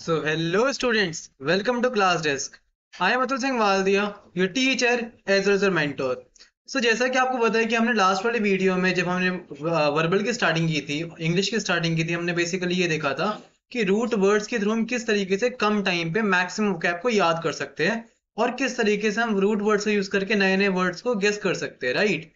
So, hello students, welcome to class desk. I am Atul Singh Waldia, your teacher as well as your mentor. So, जैसा कि आपको पता है कि हमने लास्ट वाली वीडियो में जब हमने वर्बल की स्टार्टिंग की थी इंग्लिश की स्टार्टिंग की थी हमने बेसिकली ये देखा था कि रूट वर्ड्स के थ्रू हम किस तरीके से कम टाइम पे मैक्सिमम कैप को याद कर सकते हैं और किस तरीके से हम रूट वर्ड्स को यूज़ करके नए नए वर्ड्स को गेस कर सकते हैं राइट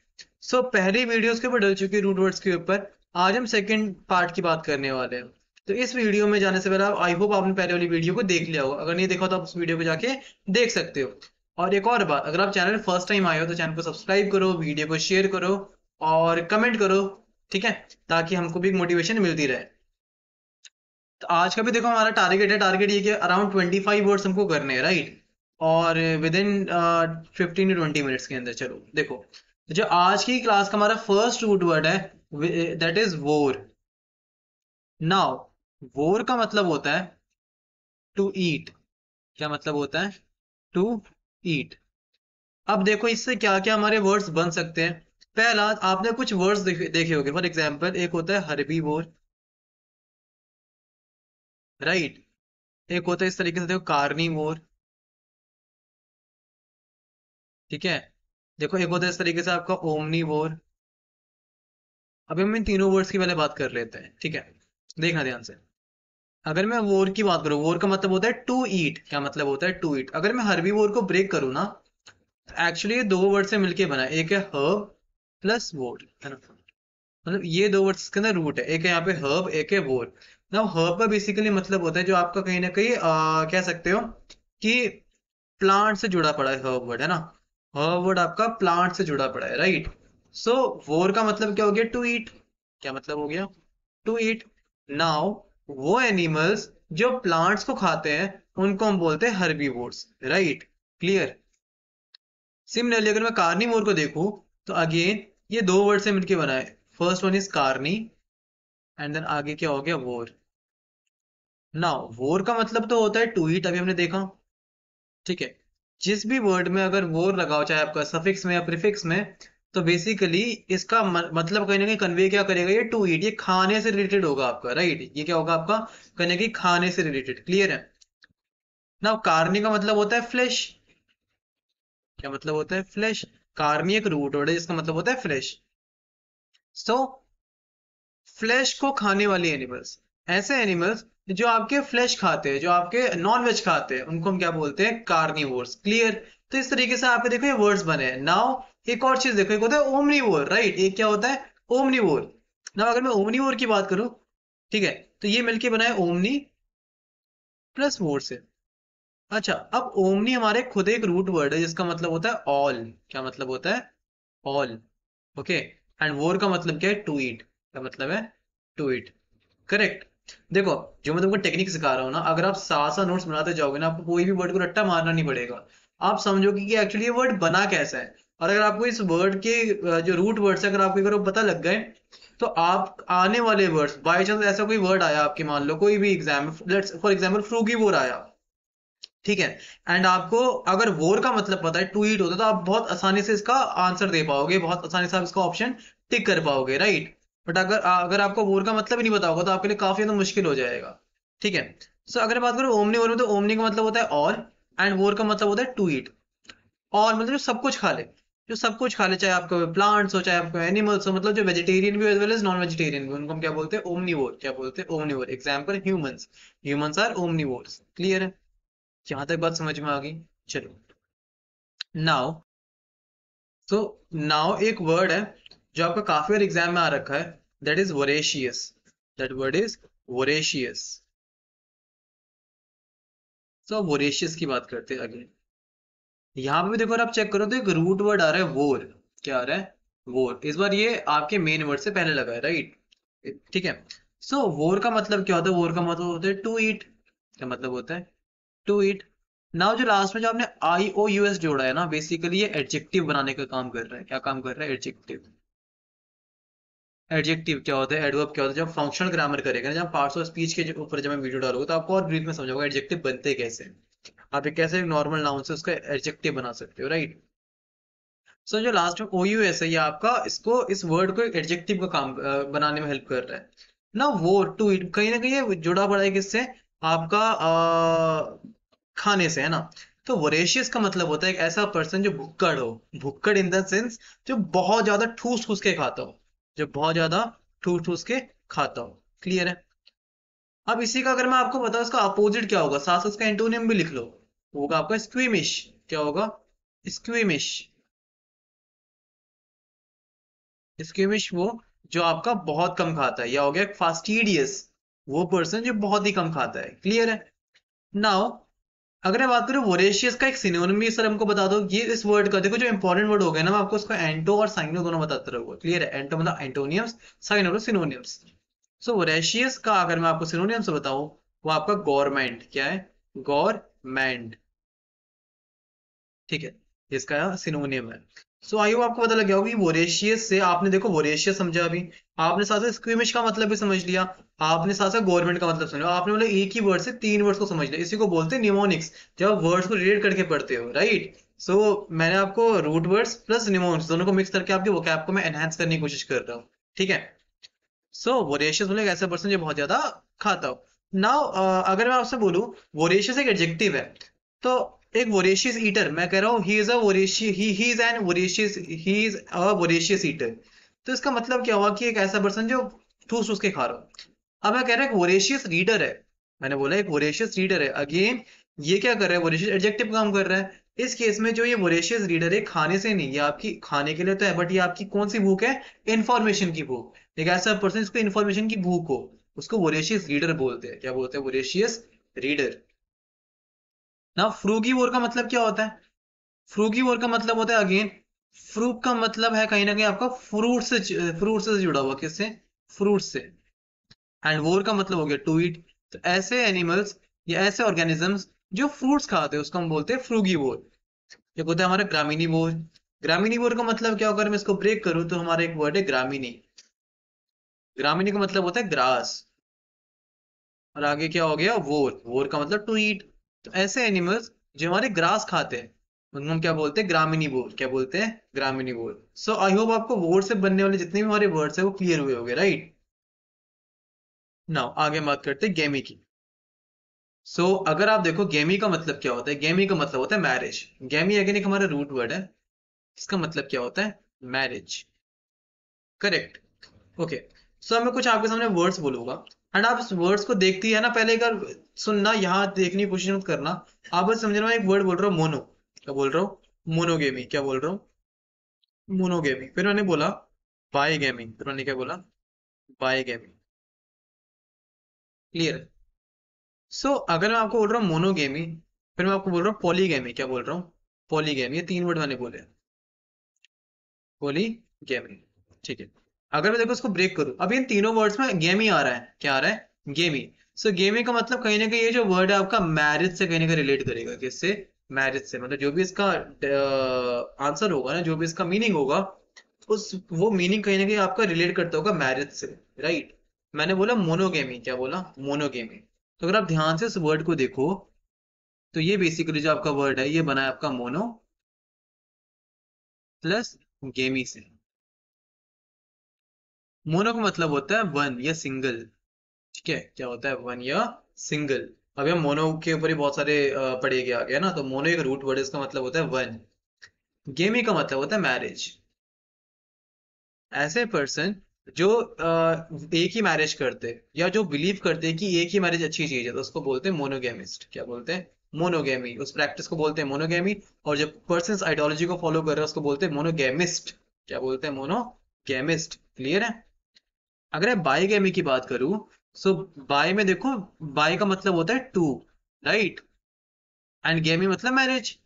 सो पहली वीडियोस के ऊपर डल चुकी है रूट वर्ड्स के ऊपर आज हम सेकंड पार्ट की बात करने वाले हैं तो इस वीडियो में जाने से पहले आई होप आपने पहले वाली वीडियो को देख लिया होगा। अगर नहीं देखा तो आप उस वीडियो को जाके देख सकते हो। और एक और बात, अगर आप चैनल फ़र्स्ट टाइम आए हो तो चैनल को सब्सक्राइब करो वीडियो को शेयर करो और कमेंट करो, ठीक है? ताकि हमको भी मोटिवेशन मिलती रहे। तो आज का भी देखो हमारा टारगेट है टारगेट ये कि अराउंड ट्वेंटी फाइव वर्ड्स हमको करने हैं राइट और within fifteen to twenty minutes के अंदर, चलो, देखो। तो जो आज की क्लास का हमारा फ़र्स्ट रूट वर्ड है that is vore now vore का मतलब होता है टू ईट क्या मतलब होता है? टू ईट अब देखो इससे क्या क्या हमारे वर्ड्स बन सकते हैं। पहला आपने कुछ वर्ड्स देखे, होंगे। फॉर एग्ज़ाम्पल एक होता है हरबी वोर राइट एक होता है इस तरीके से देखो कार्नी वोर ठीक है? देखो एक होता है इस तरीके से आपका ओमनी वोर अभी हम इन तीनों वर्ड्स की पहले बात कर लेते हैं। ठीक है? देखना ध्यान से। अगर मैं वोर की बात करूँ वोर का मतलब होता है टू ईट क्या मतलब होता है टू ईट अगर मैं हरबी वोर को ब्रेक करूँ ना एक्चुअली ये दो वर्ड से मिलके बना एक है हर्ब प्लस वोर मतलब ये दो वर्ड्स के अंदर रूट है। एक है यहाँ पे हर्ब एक है वोर ना हर्ब का बेसिकली मतलब होता है जो आपका कहीं ना कहीं कह सकते हो कि प्लांट से जुड़ा पड़ा है हर्ब वर्ड है ना? हर्ब वर्ड आपका प्लांट से जुड़ा पड़ा है राइट सो वोर का मतलब क्या हो गया? टू ईट क्या मतलब हो गया? टू ईट नाउ वो एनिमल्स जो प्लांट्स को खाते हैं, उनको हम बोलते हैं हर्बीवोर्स राइट क्लियर सिमिलरली अगर मैं कार्निवोर को देखूँ तो अगेन ये दो वर्ड से मिलकर बना है first one is carni and then आगे क्या हो गया? वोर नाउ वोर का मतलब तो होता है टू ईट अभी हमने देखा। ठीक है? जिस भी वर्ड में अगर वोर लगाओ, चाहे आपका सफिक्स में या प्रिफिक्स में तो बेसिकली इसका मतलब कहीं ना कहीं कन्वे क्या करेगा? ये टू ईट ये खाने से रिलेटेड होगा आपका राइट ये क्या होगा आपका? कहीं ना कहीं खाने से रिलेटेड क्लियर है? ना कार्नी का मतलब होता है फ्लैश क्या मतलब होता है फ्लैश कार्नी एक रूट वर्ड है, जिसका मतलब होता है फ्लैश सो फ्लैश को खाने वाले एनिमल्स ऐसे एनिमल्स जो आपके फ्लैश खाते हैं, जो आपके नॉन वेज खाते हैं, उनको हम क्या बोलते हैं? कार्निवोर्स क्लियर तो इस तरीके से आपके देखो ये वर्ड्स बने हैं। नाउ एक और चीज़ देखो, एक होता है ओमनीवोर राइट एक क्या होता है? ओमनीवोर ना अगर मैं ओमनीवोर की बात करूँ, ठीक है तो ये मिलके बना है ओमनी प्लस वोर से। अच्छा अब ओमनी हमारे खुद एक रूट वर्ड है, जिसका मतलब होता है ऑल क्या मतलब होता है? ऑल ओके एंड वोर का मतलब क्या है? टू ईट का मतलब है? टू ईट करेक्ट देखो, जो मैं तुमको टेक्निक सिखा रहा हूँ ना, अगर आप साथ साथ नोट्स बनाते जाओगे ना, आपको कोई भी वर्ड को रट्टा मारना नहीं पड़ेगा। आप समझोगे कि एक्चुअली ये वर्ड बना कैसा है। और अगर आपको इस वर्ड के जो रूट वर्ड्स है, अगर आपको अगर पता लग गए तो आप आने वाले वर्ड्स बाई चांस ऐसा कोई वर्ड आया आपके, मान लो, कोई भी exam for example frugivore आया। ठीक है? एंड आपको अगर वोर का मतलब पता है टू ईट होता है तो आप बहुत आसानी से इसका आंसर दे पाओगे, बहुत आसानी से आप इसका ऑप्शन टिक कर पाओगे राइट बट अगर अगर आपको वोर का मतलब ही नहीं पता होगा तो आपके लिए काफ़ी ज़्यादा मुश्किल हो जाएगा। ठीक है? सो अगर बात करूँ ओमनी वोर में तो ओमनी का मतलब होता है ऑल एंड वोर का मतलब होता है टू ईट ऑल मतलब जो सब कुछ खा ले। जो सब कुछ खा ले, चाहे आपको प्लांट्स हो, चाहे आपको एनिमल्स हो मतलब जो वेजिटेरियन भी as well as non vegetarian भी उनको हम क्या बोलते हैं? ओमनीवोर क्या बोलते हैं? Omnivore example humans humans are omnivores clear है? यहाँ तक बात समझ में आ गई? चलो। नाउ तो नाउ एक वर्ड है। जो आपका काफ़ी बार एग्ज़ाम में आ रखा है that is voracious that word is voracious so voracious की बात करते हैं अगेन यहाँ पे भी देखो आप चेक करो तो एक रूट वर्ड आ रहा है वोर क्या आ रहा है? वोर इस बार ये आपके मेन वर्ड से पहले लगा है राइट ठीक है? सो so, वोर का मतलब क्या होता है? वोर का मतलब होता है टू ईट क्या मतलब होता है? टू ईट नाउ जो लास्ट में जो आपने आई ओ यू एस जोड़ा है ना बेसिकली ये एडजेक्टिव बनाने का काम कर रहा है। क्या काम कर रहा है? एडजेक्टिव एडजेक्टिव क्या होता है एडवर्ब क्या होता है जब फंक्शनल ग्रामर करेगा ना जब पार्ट्स ऑफ़ स्पीच के ऊपर जब मैं वीडियो डालूँगा तो आपको और ब्रीफ में समझाऊँगा एडजेक्टिव बनते कैसे आप एक कैसे नॉर्मल नाउन से उसका एडजेक्टिव बना सकते हो राइट सो जो लास्ट में ओ यू एस है ये आपका इसको इस वर्ड को एडजेक्टिव का काम बनाने में हेल्प कर रहा है। ना वो टू इट कहीं ना कहीं जुड़ा पड़ा है किससे? आपका आ, खाने से है ना? तो वोरेशियस का मतलब होता है एक ऐसा पर्सन जो भुक्कड़ हो। भुक्कड़ इन द सेंस जो बहुत ज़्यादा ठूस ठूस के खाता हो। जो बहुत ज़्यादा ठूस ठूस के खाता हो। क्लियर है? अब इसी का अगर मैं आपको बताऊँ, इसका अपोजिट क्या होगा? साथ उसका एंटोनियम भी लिख लो। होगा आपका स्क्वीमिश क्या होगा? स्क्वीमिश स्क्वीमिश वो जो आपका बहुत कम खाता है, या हो गया फास्टीडियस वो पर्सन जो बहुत ही कम खाता है। क्लियर है? नाउ अगर मैं बात करूँ वोरेशियस का एक सिनोनिम भी सर हमको बता दो, ये इस वर्ड का, देखो जो इंपॉर्टेंट वर्ड हो गया ना, मैं आपको उसका एंटो और साइनो दोनों बताते रहूँगा क्लियर है? एंटो मतलब एंटोनियम्स साइनो मतलब सिनोनियम्स सो वोरेशियस का अगर मैं आपको सिनोनियम्स बताऊँ, वो आपका गवर्नमेंट क्या है? गवर्नमेंट ठीक है, इसका सिनोनियम है। सो आई आपको पता लग गया होगा वोरेशियस से आपने देखो वोरेशियस समझा अभी। आपने साथ स्क्विमिश का मतलब भी समझ लिया। आपने साथ साथ गवर्नमेंट का मतलब समझा। आपने बोला एक ही वर्ड से तीन वर्ड्स को समझ लिया। इसी को बोलते हैं निमोनिक्स जब आप वर्ड्स को रिलेट करके पढ़ते हो राइट सो so, मैंने आपको रूट वर्ड्स प्लस निमोनिक्स दोनों को मिक्स करके आपके वोकैब को मैं एनहांस करने की कोशिश कर रहा हूँ ठीक है? सो वोरेशियस बोले ऐसा पर्सन जो बहुत ज़्यादा खाता हो। नाउ अगर मैं आपसे बोलूँ वोरेशियस एक एडजेक्टिव है। तो एक वोरेशियस ईटर मैं कह रहा हूँ he is a he he is an voracious he is a voracious eater तो इसका मतलब क्या हुआ कि एक ऐसा पर्सन जो ठूस ठूस के खा रहा हो। अब मैं कह रहा हूँ वोरेशियस रीडर है। मैंने बोला, एक वोरेशियस रीडर है। अगेन ये क्या कर रहा है? वोरेशियस एडजेक्टिव काम कर रहा है। इस केस में जो ये वोरेशियस रीडर है, खाने से नहीं, ये आपकी, खाने के लिए तो है बट ये आपकी कौन सी भूख है? इन्फॉर्मेशन की भूख। एक ऐसा पर्सन जिसको इन्फॉर्मेशन की भूख हो, उसको वोरेशियस रीडर बोलते हैं। क्या बोलते हैं? वोरेशियस रीडर ना फ्रूगी वोर का मतलब क्या होता है फ्रूगी वोर का मतलब होता है अगेन फ्रूट का मतलब है कहीं ना कहीं आपका फ्रूट से फ्रूट से जुड़ा हुआ किससे फ्रूट से एंड वोर का मतलब हो गया टू ईट तो ऐसे एनिमल्स या ऐसे ऑर्गेनिजम्स जो फ्रूट्स खाते हैं उसको हम बोलते हैं फ्रूगी वोर ये होता है हमारा ग्रामीणी वोर ग्रामीणी वोर का मतलब क्या होगा मैं इसको ब्रेक करूँ तो हमारा एक वर्ड है ग्रामीणी ग्रामीणी का मतलब होता है ग्रास और आगे क्या हो गया वोर वोर का मतलब टू ईट तो ऐसे एनिमल्स जो हमारे ग्रास खाते हैं उनको हम क्या बोलते हैं? ग्रामीणी बोर क्या बोलते हैं? Graminivore so I hope आपको वर्ड से बनने वाले जितने भी हमारे वर्ड्स है वो क्लियर हुए होंगे राइट नाउ आगे बात करते हैं गेमी की। सो so, अगर आप देखो गेमी का मतलब क्या होता है? गेमी का मतलब होता है मैरिज गेमी अगेन एक हमारा रूट वर्ड है। इसका मतलब क्या होता है? मैरिज करेक्ट ओके सो मैं कुछ आपके सामने वर्ड्स बोलूँगा। एंड आप वर्ड्स को देखती है ना, पहले एक बार सुनना, यहाँ देखने की कोशिश मत करना। आप बस समझना मैं एक वर्ड बोल रहा हूँ मोनो क्या बोल रहा हूँ? मोनोगेमी क्या बोल रहा हूँ? मोनोगेमी फिर मैंने बोला बाय गेमिंग फिर मैंने क्या बोला? बाय गेमिंग क्लियर है सो अगर मैं आपको बोल रहा हूँ मोनोगेमी फिर मैं आपको बोल रहा हूँ पॉलीगेमी क्या बोल रहा हूँ? पॉलीगेमी ये तीन वर्ड मैंने बोले पॉलीगेमी ठीक है। अगर मैं देखो इसको ब्रेक करूँ अब इन तीनों वर्ड्स में गेमी आ रहा है। क्या आ रहा है? गेमी सो so, गेमी का मतलब कहीं ना कहीं ये जो वर्ड है आपका मैरिज से कहीं ना कहीं रिलेट करेगा किससे? मैरिज से। मतलब जो भी इसका आंसर होगा ना जो भी इसका मीनिंग होगा उस वो मीनिंग कहीं ना कहीं आपका रिलेट करता होगा मैरिज से राइट मैंने बोला मोनोगेमी क्या बोला? मोनोगेमी तो अगर आप ध्यान से इस वर्ड को देखो तो ये बेसिकली जो आपका वर्ड है ये बना है आपका मोनो प्लस गेमी से। मोनो का मतलब होता है वन या सिंगल ठीक है? क्या होता है वन या सिंगल अभी हम मोनो के ऊपर ही बहुत सारे पढ़े गए आ गया ना? तो मोनो एक रूट वर्ड इसका मतलब होता है वन गेमी का मतलब होता है मैरिज ऐसे पर्सन जो एक ही मैरिज करते या जो बिलीव करते हैं कि एक ही मैरिज अच्छी चीज़ है तो उसको बोलते हैं मोनोगेमिस्ट क्या बोलते हैं? मोनोगेमी उस प्रैक्टिस को बोलते हैं मोनोगेमी और जब पर्सन आइडियोलॉजी को फॉलो कर रहे हैं, उसको बोलते हैं मोनोगेमिस्ट क्या बोलते हैं? मोनोगेमिस्ट क्लियर है? अगर मैं बाई गेमी की बात करूँ सो बाय में देखो बाय का मतलब होता है टू राइट एंड गेमी मतलब मैरिज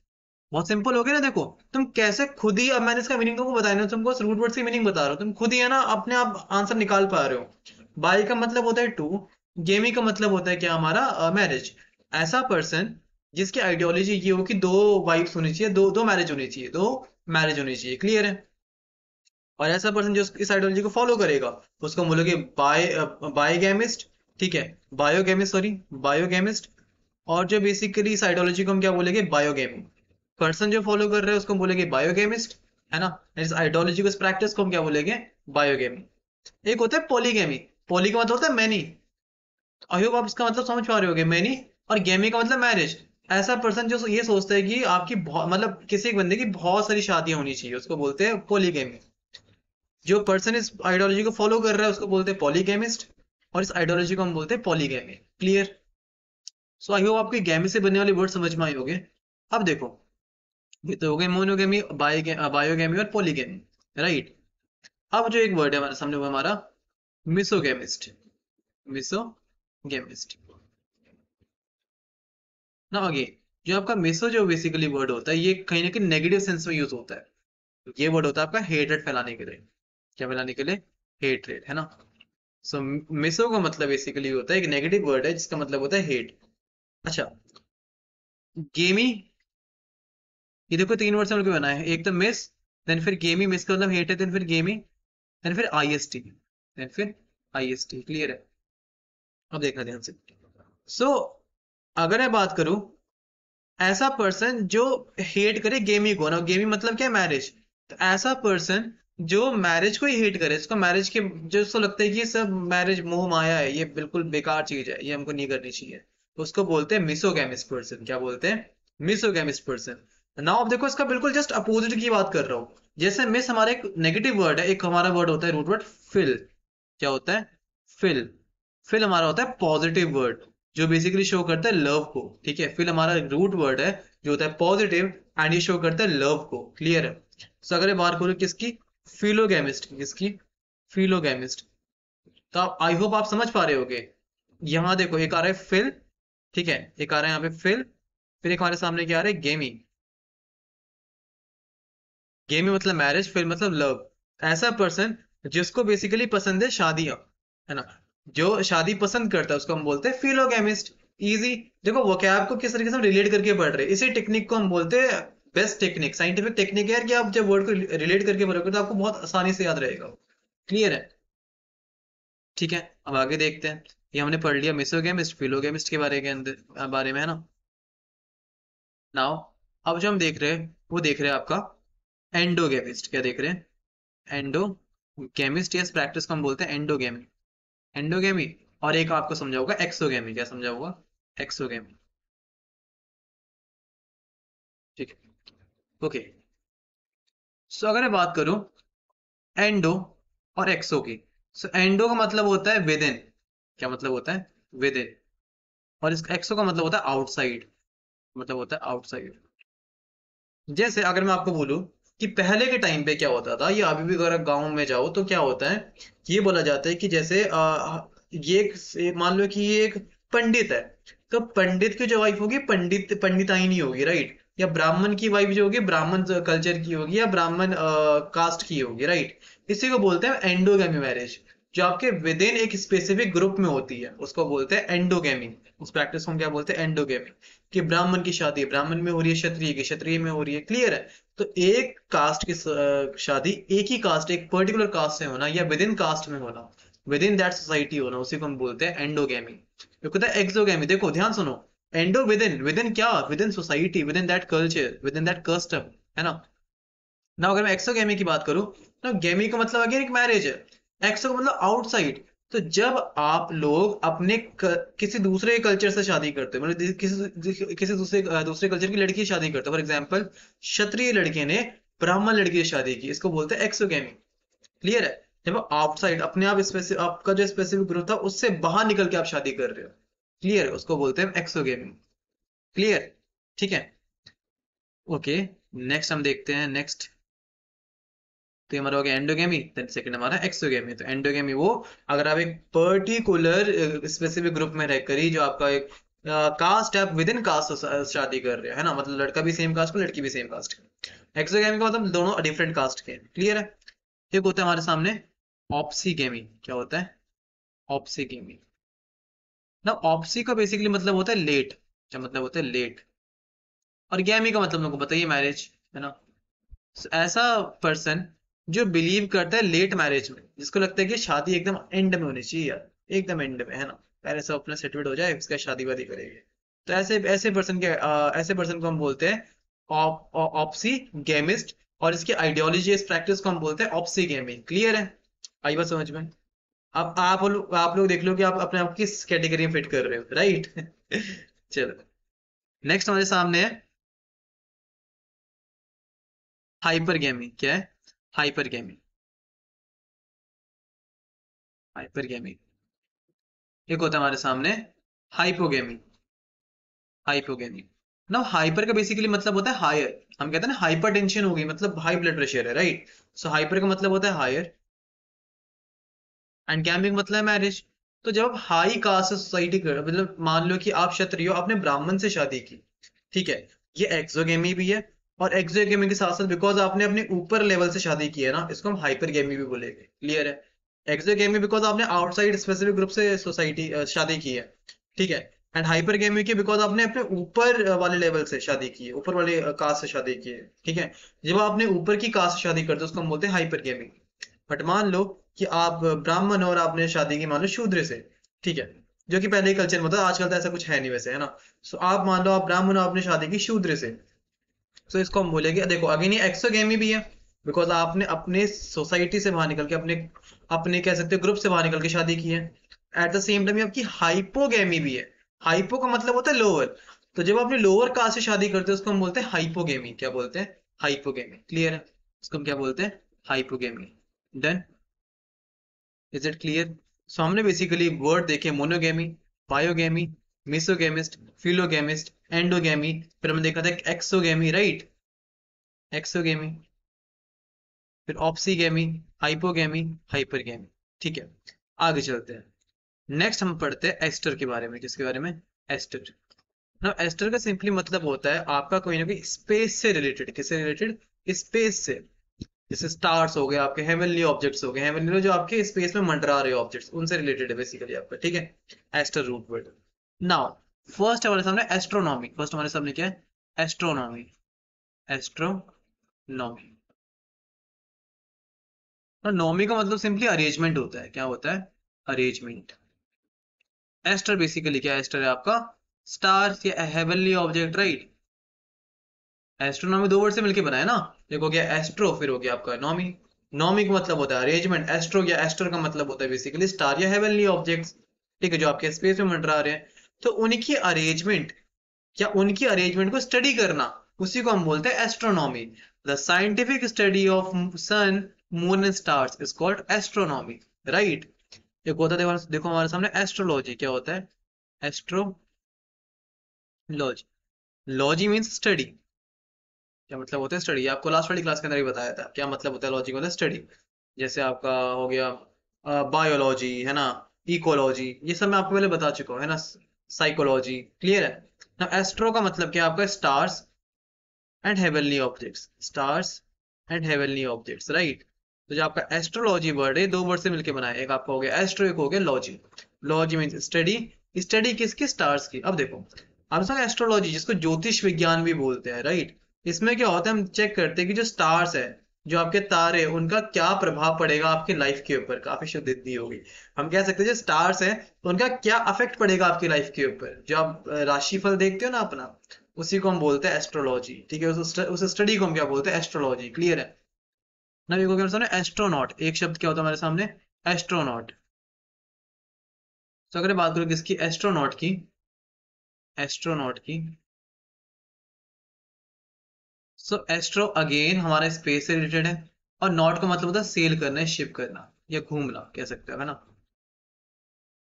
बहुत सिंपल हो गया ना देखो। तुम कैसे खुद ही, अब मैंने इसका मीनिंग तुमको बताया ना तुमको रूट वर्ड से मीनिंग बता रहा हूँ। तुम खुद ही है ना, अपने आप आंसर निकाल पा रहे हो। बाई का मतलब होता है टू गेमी का मतलब होता है क्या हमारा? मैरिज ऐसा पर्सन जिसकी आइडियोलॉजी ये हो कि दो वाइफ्स होनी चाहिए, दो दो मैरिज होनी चाहिए, दो मैरिज होनी चाहिए। क्लियर है? और ऐसा पर्सन जो इस आइडियोलॉजी को फॉलो करेगा उसको हम बोलोगे बाय बायोगेमिस्ट ठीक है? बायोगेमिस्ट सॉरी बायोगेमिस्ट और जो बेसिकली इस आइडियोलॉजी को हम क्या बोलेंगे? बायोगेमी पर्सन जो फॉलो कर रहे हैं, उसको हम बोलेंगे बायोगेमिस्ट है ना? इस आइडियोलॉजी को, इस प्रैक्टिस को हम क्या बोलेंगे? बायोगेमी एक होता है पॉलीगेमी पॉली का मतलब होता है मैनी आई होप आप इसका मतलब समझ पा रहे होगे मैनी और गेमी का मतलब मैरिज ऐसा पर्सन जो ये सोचता है कि आपकी मतलब किसी एक बंदे की बहुत सारी शादियाँ होनी चाहिए, उसको बोलते हैं पोलीगेमी जो पर्सन इस आइडियोलॉजी को फॉलो कर रहा है, उसको बोलते हैं पॉलीगेमिस्ट और इस आइडियोलॉजी को हम बोलते हैं polygamy clear so I hope आपके गैमी से बनने वाले वर्ड समझ में आए होंगे. अब देखो, ये तो हो गए मोनोगेमी बायोगेमी और पॉलीगेमी राइट अब जो एक वर्ड है हमारे सामने, वो हमारा मिसोगेमिस्ट मिसोगेमिस्ट ना आगे, जो आपका मिसो जो बेसिकली वर्ड होता है, ये कहीं ना कहीं नेगेटिव सेंस में यूज़ होता है. ये वर्ड होता है आपका हेटरेट फैलाने के लिए. क्या फैलाने के लिए? हेटरेट है ना? सो so, मिसो का मतलब बेसिकली होता है एक नेगेटिव वर्ड है जिसका मतलब होता है हेट अच्छा। गेमी ये देखो तीन वर्ड से मिलकर बना है। एक तो मिस देन फिर गेमी मिस का मतलब हेट है देन फिर गेमी देन फिर आई एस टी देन फिर आई एस टी क्लियर है? अब देखना ध्यान से। सो so, अगर मैं बात करूँ ऐसा पर्सन जो हेट करे गेमी को ना गेमी मतलब क्या मैरिज तो ऐसा पर्सन जो मैरिज को ही हेट करे, इसको मैरिज के, जो उसको लगता है कि सब मैरिज मोह माया है, ये बिल्कुल बेकार चीज़ है, ये हमको नहीं करनी चाहिए। तो उसको बोलते हैं मिसोगेमिस्ट पर्सन क्या बोलते हैं? मिसोगेमिस्ट पर्सन नाउ अब देखो, इसका बिल्कुल जस्ट अपोजिट की बात कर रहा हूँ। जैसे मिस हमारा एक नेगेटिव वर्ड है, एक हमारा वर्ड होता है रूट वर्ड फिल क्या होता है? फिल फिल हमारा होता है पॉजिटिव वर्ड जो बेसिकली शो करता है लव को। ठीक है? फिल हमारा रूट वर्ड है, जो होता है पॉजिटिव एंड ये शो करता है लव को। क्लियर है? सो अगर बात करूँ किसकी? फिलोगेमिस्ट किसकी? फिलोगेमिस्ट तो आई होप आप समझ पा रहे होगे। यहाँ देखो, एक आ रहा है फिल ठीक है? एक आ रहा है यहाँ पे फिल फिर एक हमारे सामने क्या आ रहा है? गेमी गेमी मतलब मैरिज फिर मतलब लव ऐसा पर्सन जिसको बेसिकली पसंद है शादियाँ, है ना? जो शादी पसंद करता है, उसको हम बोलते हैं फिलोगेमिस्ट इजी देखो वो क्या आपको किस तरीके से रिलेट करके पढ़ रहे इसी टेक्निक को हम बोलते हैं बेस्ट टेक्निक साइंटिफिक टेक्निक है कि आप जब वर्ड को रिलेट करके पढ़ोगे तो आपको बहुत आसानी से याद रहेगा। क्लियर है? ठीक है, अब आगे देखते हैं। ये हमने पढ़ लिया मिसोगेमिस्ट फिलोगेमिस्ट के बारे के अंदर, बारे में, है ना? नाउ अब जो हम देख रहे हैं, वो देख रहे हैं आपका एंडोगेमिस्ट क्या देख रहे हैं? एंडोगेमिस्ट यस प्रैक्टिस को हम बोलते हैं एंडोगेमी एंडोगेमी और एक आपको समझा होगा एक्सोगेमी क्या समझा होगा एक्सोगेमी ठीक है। ओके सो अगर मैं बात करूँ एंडो और एक्सो की सो so, एंडो का मतलब होता है विद इन क्या मतलब होता है? विद इन और इसका एक्सो का मतलब होता है आउटसाइड मतलब होता है आउटसाइड जैसे अगर मैं आपको बोलूँ कि पहले के टाइम पे क्या होता था ये अभी भी अगर गाँव में जाओ तो क्या होता है? ये बोला जाता है कि जैसे आ, ये मान लो कि ये एक पंडित है। तो पंडित की जो वाइफ होगी पंडित पंडिताइनी होगी राइट या ब्राह्मण की वाइफ जो होगी, ब्राह्मण कल्चर की होगी या ब्राह्मण कास्ट की होगी राइट इसी को बोलते हैं एंडोगेमी मैरिज जो आपके विद इन एक स्पेसिफिक ग्रुप में होती है, उसको बोलते हैं एंडोगेमी उस प्रैक्टिस को हम क्या बोलते हैं? एंडोगेमी कि ब्राह्मण की शादी, ब्राह्मण में हो रही है, क्षत्रिय की, क्षत्रिय में हो रही है क्लियर है? तो एक कास्ट की शादी एक ही कास्ट एक पर्टिकुलर कास्ट से होना या विद इन कास्ट में होना विद इन दैट सोसाइटी होना, उसी को हम बोलते हैं एंडोगेमी एक्सोगेमी देखो, ध्यान सुनो endo within within क्या? Within society within that culture within that custom है ना? ना अगर मैं एक्सोगेमी की बात करूँ ना गेमी का मतलब अगेन एक मैरिज है। एक्सो का मतलब आउटसाइड तो जब आप लोग अपने क, किसी दूसरे कल्चर से शादी करते हो मतलब किसी किसी दूसरे दूसरे कल्चर की लड़की से शादी करते हो। फॉर एग्ज़ाम्पल क्षत्रिय लड़के ने ब्राह्मण लड़की से शादी की इसको बोलते हैं एक्सोगेमी क्लियर है? जब आउटसाइड अपने आप स्पेसिफिक आपका जो स्पेसिफिक ग्रुप था उससे बाहर निकल के आप शादी कर रहे हो। क्लियर है, उसको बोलते हैं एक्सोगेमी क्लियर ठीक है। ओके नेक्स्ट हम देखते हैं नेक्स्ट तो ये हमारा हो गया एंडोगेमी सेकंड हमारा एक्सोगेमी तो एंडोगेमी वो, अगर आप एक पर्टिकुलर स्पेसिफिक ग्रुप में रहकर ही जो आपका एक कास्ट है विद इन कास्ट शादी कर रहे हैं, है ना? मतलब लड़का भी सेम कास्ट का, लड़की भी सेम कास्ट का। एक्सोगेमी का मतलब दोनों डिफरेंट कास्ट के क्लियर है? एक होता है हमारे सामने ऑप्सी गेमी क्या होता है? ऑप्सी गेमी ना ऑप्सी का बेसिकली मतलब होता है लेट क्या मतलब होता है लेट और गैमी का मतलब बताइए मैरिज है ना? ऐसा पर्सन जो बिलीव करता है लेट मैरिज में जिसको लगता है कि शादी एकदम एंड में होनी चाहिए यार एकदम एंड में है ना? पहले सब अपना सेटलमेंट हो जाए उसका शादी वादी करेगी। तो ऐसे ऐसे पर्सन के आ, ऐसे पर्सन को हम बोलते हैं ऑप्सी गेमिस्ट और इसकी आइडियोलॉजी इस प्रैक्टिस को हम बोलते हैं ऑप्सी गेमिंग क्लियर है? आई बात समझ में? अब आप लोग आप लोग देख लो कि आप अपने आप किस कैटेगरी में फिट कर रहे हो राइट चलो। नेक्स्ट हमारे सामने है गेमिंग क्या है? हाइपर गेमिंग हाइपर गेमिंग एक होता है हमारे सामने हाइपोगेमिंग हाइपोगेमिंग ना हाइपर का बेसिकली मतलब होता है हायर हम कहते हैं ना हाइपर टेंशन हो गई मतलब हाई ब्लड प्रेशर है राइट सो हाइपर का मतलब होता है हायर एंड गैमिंग मतलब मैरिज तो जब आप हाई कास्ट सोसाइटी कर मतलब मान लो कि आप क्षत्रिय हो, आपने ब्राह्मण से शादी की, ठीक है? ये एक्सोगेमी भी है और एक्सोगेमी के साथ साथ बिकॉज़ आपने अपने ऊपर लेवल से शादी की है ना, इसको हम हाइपर गेमी भी बोलेंगे. क्लियर है? एक्सो गेमी बिकॉज़ आपने आउटसाइड स्पेसिफिक ग्रुप से सोसाइटी शादी की है, ठीक है? एंड हाइपर गेमी की बिकॉज़ आपने अपने ऊपर वाले लेवल से शादी की है, ऊपर वाले कास्ट से शादी की है, ठीक है? जब आपने ऊपर की कास्ट से शादी करते हो, उसको हम बोलते हैं हाइपर गेमिंग बट मान लो कि आप ब्राह्मण और आपने शादी की मान लो शूद्र से, ठीक है? जो कि पहले कल्चर में है आजकल तो ऐसा कुछ है नहीं वैसे, है ना? सो आप मान लो आप ब्राह्मण और आपने शादी की शूद्र से। सो इसको हम बोलेंगे, देखो अगेन ये एक्सोगेमी भी है बिकॉज़ आपने अपने सोसाइटी से बाहर निकल के, अपने अपने कह सकते हो ग्रुप से बाहर निकल के शादी की है। एट द सेम टाइम आपकी हाइपोगेमी भी है। हाइपो का मतलब होता है लोअर तो जब आपने लोअर कास्ट से शादी करते हैं, उसको हम बोलते हैं हाइपोगेमी क्या बोलते हैं? हाइपोगेमी क्लियर है? उसको हम क्या बोलते हैं? Hypogamy done is it clear so हमने बेसिकली वर्ड देखे monogamy bigamy misogamist philogamist endogamy फिर हमने देखा था एक्सोगेमी राइट एक्सोगेमी फिर ऑप्सीगेमी हाइपोगेमी हाइपरगेमी ठीक है? आगे चलते हैं। नेक्स्ट हम पढ़ते हैं एस्टर के बारे में, किसके बारे में? एस्टर। ना, एस्टर का सिंपली मतलब होता है आपका कोई ना कोई स्पेस से रिलेटेड किससे रिलेटेड स्पेस से। जैसे स्टार्स हो गए, आपके हेवनली ऑब्जेक्ट्स हो गए हेवनली जो आपके स्पेस में मंडरा रहे ऑब्जेक्ट्स उनसे रिलेटेड है बेसिकली आपका, ठीक है? Aster root word now first हमारे सामने एस्ट्रोनॉमी फ़र्स्ट हमारे सामने क्या है? एस्ट्रोनॉमी एस्ट्रोनॉमी नॉमी का मतलब सिंपली अरेंजमेंट होता है, क्या होता है? अरेंजमेंट एस्टर बेसिकली क्या एस्टर है आपका स्टार या हेवनली ऑब्जेक्ट राइट एस्ट्रोनॉमी दो वर्ड से मिलके बनाया ना। देखो क्या एस्ट्रो, फिर हो गया आपका नॉमी। नॉमी का मतलब होता है अरेंजमेंट एस्ट्रो या एस्टर का मतलब होता है बेसिकली स्टार या हेवनली ऑब्जेक्ट्स ठीक है, जो आपके स्पेस में मंडरा रहे हैं। तो उनकी अरेंजमेंट या उनकी अरेंजमेंट को स्टडी करना, उसी को हम बोलते हैं astronomy the scientific study of sun moon and stars is called astronomy right एक होता है, देखो हमारे सामने एस्ट्रोलॉजी क्या होता है? एस्ट्रोलॉजी लॉजी मीन्स स्टडी क्या मतलब होता है स्टडी आपको लास्ट वाली क्लास के अंदर ही बताया था। क्या मतलब होता है लॉजी मतलब स्टडी जैसे आपका हो गया बायोलॉजी है ना? इकोलॉजी ये सब मैं आपको पहले बता चुका हूँ, है ना? साइकोलॉजी क्लियर है? ना एस्ट्रो का मतलब क्या आपका? Stars and heavenly objects stars and heavenly objects right तो जो आपका एस्ट्रोलॉजी वर्ड है, दो वर्ड से मिलकर बनाया एक आपका हो गया एस्ट्रो एक हो गया logy logy mean study study किसकी? स्टार्स की। अब देखो, आप एस्ट्रोलॉजी जिसको ज्योतिष विज्ञान भी बोलते हैं राइट इसमें क्या होता है, हम चेक करते हैं कि जो स्टार्स है, जो आपके तारे उनका क्या प्रभाव पड़ेगा आपकी लाइफ के ऊपर? काफ़ी शुद्ध होगी। हम कह सकते हैं, जो स्टार्स है, उनका क्या अफेक्ट पड़ेगा आपकी लाइफ के ऊपर? जो आप राशिफल देखते हो ना अपना, उसी को हम बोलते हैं एस्ट्रोलॉजी ठीक है? उस स्टडी को हम क्या बोलते हैं? एस्ट्रोलॉजी क्लियर है? ना देखो क्या एस्ट्रोनॉट एक शब्द क्या होता है हमारे सामने? एस्ट्रोनॉट तो अगर बात करो किसकी? एस्ट्रोनॉट की एस्ट्रोनॉट की सो एस्ट्रो अगेन हमारा स्पेस से रिलेटेड है और नॉट का मतलब होता है सेल करना है शिप करना या घूमना कह सकते हो, है ना?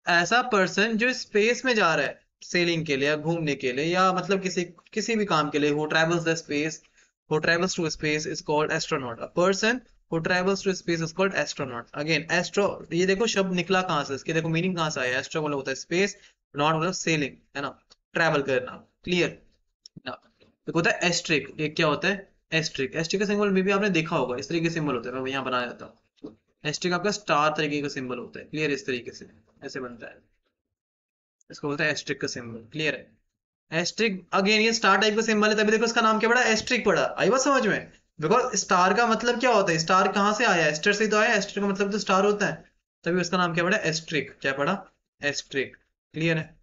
ऐसा पर्सन जो स्पेस में जा रहा है सेलिंग के लिए या घूमने के लिए या मतलब किसी किसी भी काम के लिए वो travels the space who travels to space is called astronaut. A person who travels to space is called astronaut. Again, astro, ये देखो शब्द निकला कहाँ से, इसके देखो मीनिंग कहाँ से आया एस्ट्रो मतलब होता है स्पेस नॉट मतलब सेलिंग है ना? ट्रैवल करना क्लियर देखो होता है एस्ट्रिक एक क्या होता है? एस्ट्रिक। एस्ट्रिक का सिंबल मे भी आपने देखा होगा, इस तरीके सिंबल होता है। मैं यहाँ बनाया जाता हूँ एस्ट्रिक आपका स्टार तरीके का सिंबल होता है। क्लियर इस तरीके से। ऐसे बनता है। इसको बोलते हैं एस्ट्रिक का सिंबल। क्लियर है? एस्ट्रिक, अगेन, ये स्टार टाइप का सिंबल है, तभी देखो इसका नाम क्या पड़ा? एस्ट्रिक पड़ा। आई बात समझ में? बिकॉज़ स्टार का मतलब क्या होता है? स्टार कहाँ से आया? एस्टर से तो आया। एस्टर का मतलब तो स्टार होता है। तभी उसका नाम क्या पड़ा? एस्ट्रिक क्या पड़ा? एस्ट्रिक क्लियर है?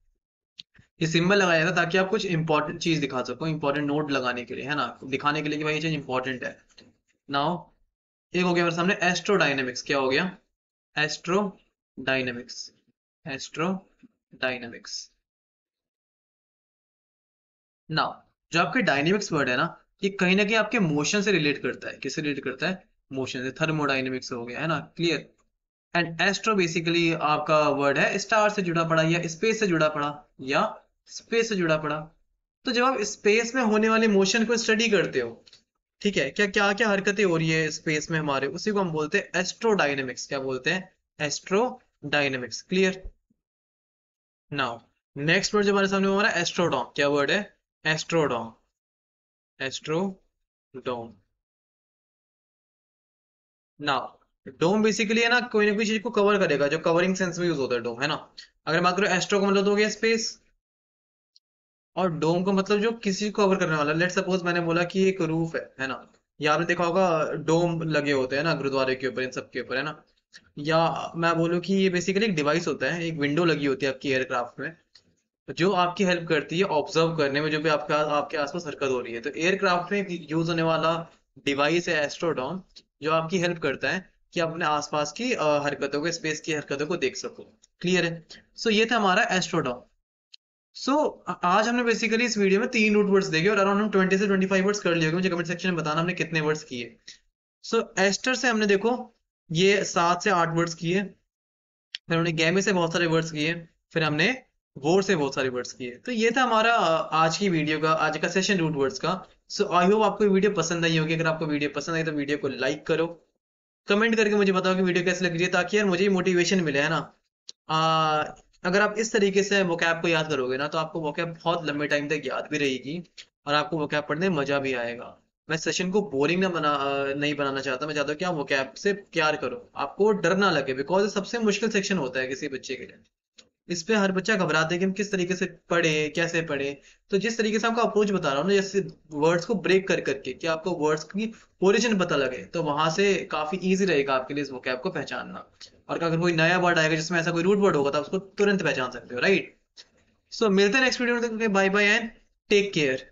ये सिंबल लगाया था ताकि आप कुछ इंपॉर्टेंट चीज़ दिखा सको इंपॉर्टेंट नोट लगाने के लिए, है ना? दिखाने के लिए कि भाई ये चीज़ इंपॉर्टेंट है। नाउ एक हो गया मेरे सामने एस्ट्रोडाइनमिक्स क्या हो गया? Astro dynamics astro dynamics now जो आपके डायनेमिक्स वर्ड है ना, ये कहीं ना कहीं आपके मोशन से रिलेट करता है। किससे रिलेट करता है? मोशन से। थर्मोडाइनमिक्स हो गया, है ना? क्लियर एंड एस्ट्रो बेसिकली आपका वर्ड है स्टार से जुड़ा पड़ा या स्पेस से जुड़ा पड़ा या स्पेस से जुड़ा पड़ा। तो जब आप स्पेस में होने वाले मोशन को स्टडी करते हो, ठीक है, क्या क्या क्या हरकतें हो रही है स्पेस में हमारे? उसी को हम बोलते हैं एस्ट्रोडाइनमिक्स क्या बोलते हैं? Astro astrodynamics clear now next word जो हमारे सामने हमारा एस्ट्रोडॉम क्या वर्ड है? Astrodome astrodome now dome basically है ना, कोई ना कोई चीज़ को कवर करेगा, जो कवरिंग सेंस में यूज़ होता है डोम है ना? अगर बात करो एस्ट्रो का मतलब हो गया स्पेस और डोम को मतलब जो किसी को कवर करने वाला लेट सपोज़ मैंने बोला कि एक रूफ है है ना? या आपने देखा होगा डोम लगे होते हैं ना गुरुद्वारे के ऊपर इन सब के ऊपर है ना? या मैं बोलूँ कि ये बेसिकली एक डिवाइस होता है एक विंडो लगी होती है आपकी एयरक्राफ्ट में जो आपकी हेल्प करती है ऑब्ज़र्व करने में जो भी आपका आपके आसपास हरकत हो रही है। तो एयरक्राफ्ट में यूज़ होने वाला डिवाइस है एस्ट्रोडॉम जो आपकी हेल्प करता है कि आप अपने आसपास की हरकतों को स्पेस की हरकतों को देख सको। क्लियर है? सो so, ये था हमारा एस्ट्रोडॉम सो so, आज हमने बेसिकली इस वीडियो में तीन रूट वर्ड्स देखे और अराउंड हम ट्वेंटी से ट्वेंटी फाइव वर्ड्स कर लिए मुझे कमेंट सेक्शन में बताना हमने कितने वर्ड्स किए। सो so, एस्टर से हमने देखो ये सात से आठ वर्ड्स किए फिर हमने गैमे से बहुत सारे वर्ड्स किए फिर हमने वोर से बहुत सारे वर्ड्स किए। तो ये था हमारा आज की वीडियो का आज का सेशन रूट वर्ड्स का। सो आई होप आपको वीडियो पसंद आई होगी। अगर आपको वीडियो पसंद आई तो वीडियो को लाइक करो। कमेंट करके मुझे बताओ कि वीडियो कैसे लग रही है ताकि यार मुझे मोटिवेशन मिले है ना? अगर आप इस तरीके से वोकैब को याद करोगे ना तो आपको वोकैब बहुत लंबे टाइम तक याद भी रहेगी और आपको वोकैब पढ़ने में मज़ा भी आएगा। मैं सेशन को बोरिंग ना बना नहीं बनाना चाहता, मैं चाहता हूँ कि आप वोकैब से प्यार करो। आपको डर ना लगे बिकॉज़ सबसे मुश्किल सेक्शन होता है किसी बच्चे के लिए। इस पे हर बच्चा घबराते है कि हम किस तरीके से पढ़े, कैसे पढ़े। तो जिस तरीके से आपका अप्रोच बता रहा हूँ ना, जैसे वर्ड्स को ब्रेक कर करके कि आपको वर्ड्स की ओरिजिन पता लगे तो वहाँ से काफ़ी ईजी रहेगा आपके लिए इस वोकैब को पहचानना। और अगर कोई नया वर्ड आएगा जिसमें ऐसा कोई रूट वर्ड होगा तो उसको तुरंत पहचान सकते हो राइट सो मिलते हैं नेक्स्ट वीडियो में bye bye and take care